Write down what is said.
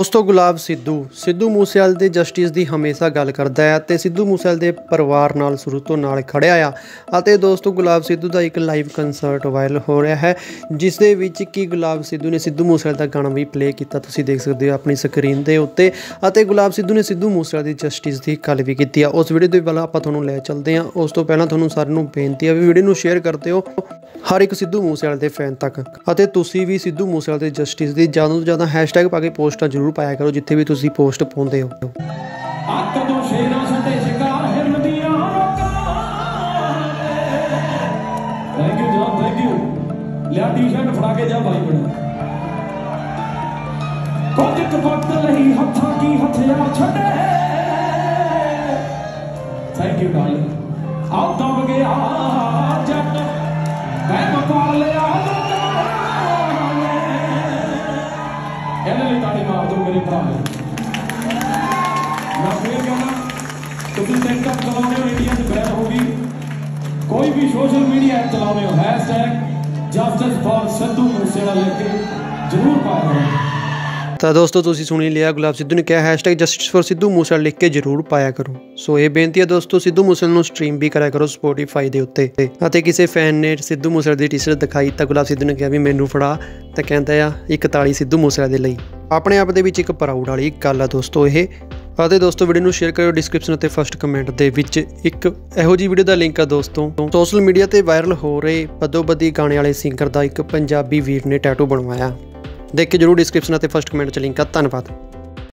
ਦੋਸਤੋ ਗੁਲਾਬ ਸਿੱਧੂ। ਸਿੱਧੂ ਮੂਸੇਵਾਲ ਦੇ ਜਸਟਿਸ ਦੀ ਹਮੇਸ਼ਾ ਗੱਲ ਕਰਦਾ ਹੈ ਤੇ ਸਿੱਧੂ ਮੂਸੇਵਾਲ ਦੇ ਪਰਿਵਾਰ ਨਾਲ ਸ਼ੁਰੂ ਤੋਂ ਨਾਲ ਖੜਿਆ ਆ। ਅਤੇ ਦੋਸਤੋ, ਗੁਲਾਬ ਸਿੱਧੂ ਦਾ ਇੱਕ ਲਾਈਵ ਕਨਸਰਟ ਵਾਇਰਲ ਹੋ ਰਿਹਾ ਹੈ, ਜਿਸ ਦੇ ਵਿੱਚ ਕੀ ਗੁਲਾਬ ਸਿੱਧੂ ਨੇ ਸਿੱਧੂ ਮੂਸੇਵਾਲ ਦਾ ਗਾਣਾ ਵੀ ਪਲੇ ਕੀਤਾ। ਤੁਸੀਂ ਦੇਖ ਸਕਦੇ ਹੋ ਆਪਣੀ ਸਕਰੀਨ ਦੇ ਉੱਤੇ। ਅਤੇ ਗੁਲਾਬ ਸਿੱਧੂ ਨੇ ਸਿੱਧੂ ਮੂਸੇਵਾਲ ਦੀ ਜਸਟਿਸ ਦੀ ਗੱਲ ਵੀ ਕੀਤੀ ਆ। ਉਸ ਵੀਡੀਓ ਦੇ ਪਹਿਲਾਂ ਆਪਾਂ ਤੁਹਾਨੂੰ ਲੈ ਚੱਲਦੇ ਹਾਂ। ਉਸ ਤੋਂ ਪਹਿਲਾਂ ਤੁਹਾਨੂੰ ਸਾਰਿਆਂ ਨੂੰ ਬੇਨਤੀ ਆ ਵੀ ਵੀਡੀਓ ਨੂੰ ਸ਼ੇਅਰ ਕਰਦੇ ਹੋ ਹਰ ਇੱਕ ਸਿੱਧੂ ਮੂਸੇਵਾਲੇ ਦੇ ਫੈਨ ਤੱਕ। ਅਤੇ ਤੁਸੀਂ ਵੀ ਸਿੱਧੂ ਮੂਸੇਵਾਲੇ ਦੇ ਜਸਟਿਸ ਦੀ ਜ਼ਿਆਦਾ ਤੋਂ ਜ਼ਿਆਦਾ ਹੈਸ਼ਟੈਗ ਪਾ ਕੇ ਪੋਸਟਾਂ ਜ਼ਰੂਰ ਪਾਇਆ ਕਰੋ ਜਿੱਥੇ ਵੀ ਤੁਸੀਂ ਪੋਸਟ ਪਾਉਂਦੇ ਹੋ। ਅੱਤ ਤੋਂ ਸ਼ੇਰਾਂ ਸਾਡੇ ਸ਼ਿਕਾਰ ਹਿਰਨ ਦੀਆਂ ਥੈਂਕ ਯੂ ਜਨਾਬ ਥੈਂਕ ਯੂ ਲਿਆ ਟੀ-ਸ਼ਰਟ ਫੜਾ ਕੇ ਜਾ ਬਾਈ ਬਣਾ ਕੁਝ ਕੁ ਵਕਤ ਲਈ ਹੱਥਾਂ ਕੀ ਹਥਿਆਰ ਛੱਡੇ। ਥੈਂਕ ਯੂ ਡਾਰਲਿੰਗ ਆਉ ਦਬ ਗਿਆ ਜੱਟ ਮੇਰੇ ਭਰਾ ਮੈਂ ਫੇਰ ਕਹਿੰਦਾ, ਤੁਸੀਂ ਟਿਕਟੌਕ ਚਲਾਉਂਦੇ ਹੋ, ਇੰਡੀਆ 'ਚ ਬੈਨ ਹੋ ਗਈ ਕੋਈ ਵੀ ਸੋਸ਼ਲ ਮੀਡੀਆ ਐਪ ਚਲਾਉਂਦੇ ਹੋ hashtag justice for Sidhu Moosewala ਲਿਖ ਕੇ ਜ਼ਰੂਰ ਪਾਇਆ ਤਾਂ ਦੋਸਤੋ, ਤੁਸੀਂ ਸੁਣੀ ਲਿਆ, ਗੁਲਾਬ ਸਿੱਧੂ ਨੇ ਕਿਹਾ hashtag justice for Sidhu Moosewala ਲਿਖ ਕੇ ਜ਼ਰੂਰ ਪਾਇਆ ਕਰੋ। ਸੋ ਇਹ ਬੇਨਤੀ ਹੈ ਦੋਸਤੋ, ਸਿੱਧੂ ਮੂਸੇਵਾਲਾ ਨੂੰ ਸਟ੍ਰੀਮ ਵੀ ਕਰਿਆ ਕਰੋ ਸਪੋਟੀਫਾਈ ਦੇ ਉੱਤੇ। ਅਤੇ ਕਿਸੇ ਫੈਨ ਨੇ ਸਿੱਧੂ ਮੂਸੇਵਾਲਾ ਦੀ ਟੀ-ਸ਼ਰਟ ਦਿਖਾਈ ਤਾਂ ਗੁਲਾਬ ਸਿੱਧੂ ਨੇ ਕਿਹਾ ਵੀ ਮੈਨੂੰ ਫੜਾ, ਤਾਂ ਕਹਿੰਦਾ ਆ, ਇੱਕ ਤਾਲੀ ਸਿੱਧੂ ਮੂਸੇਵਾਲੇ ਦੇ ਲਈ। ਆਪਣੇ ਆਪ ਦੇ ਵਿੱਚ ਇੱਕ ਪ੍ਰਾਊਡ ਵਾਲੀ ਗੱਲ ਆ ਦੋਸਤੋ ਇਹ। ਅਤੇ ਦੋਸਤੋ ਵੀਡੀਓ ਨੂੰ ਸ਼ੇਅਰ ਕਰਿਓ ਡਿਸਕ੍ਰਿਪਸ਼ਨ ਅਤੇ ਫਸਟ ਕਮੈਂਟ ਦੇ ਵਿੱਚ। ਇੱਕ ਇਹੋ ਜੀ ਵੀਡੀਓ ਦਾ ਲਿੰਕ ਆ ਦੋਸਤੋ। ਸੋਸ਼ਲ ਮੀਡੀਆ ਤੇ ਵਾਇਰਲ ਹੋ ਰਹੇ ਬਦੋ ਗਾਣੇ ਵਾਲੇ ਸਿੰਗਰ ਦਾ ਇੱਕ ਪੰਜਾਬੀ ਵੀਰ ਨੇ ਟੈਟੂ ਬਣਵਾਇਆ। ਦੇਖ ਕੇ ਜਰੂਰ ਡਿਸਕ੍ਰਿਪਸ਼ਨ ਅਤੇ ਫਸਟ ਕਮੈਂਟ 'ਚ ਲਿੰਕ ਆ। ਧੰਨਵਾਦ।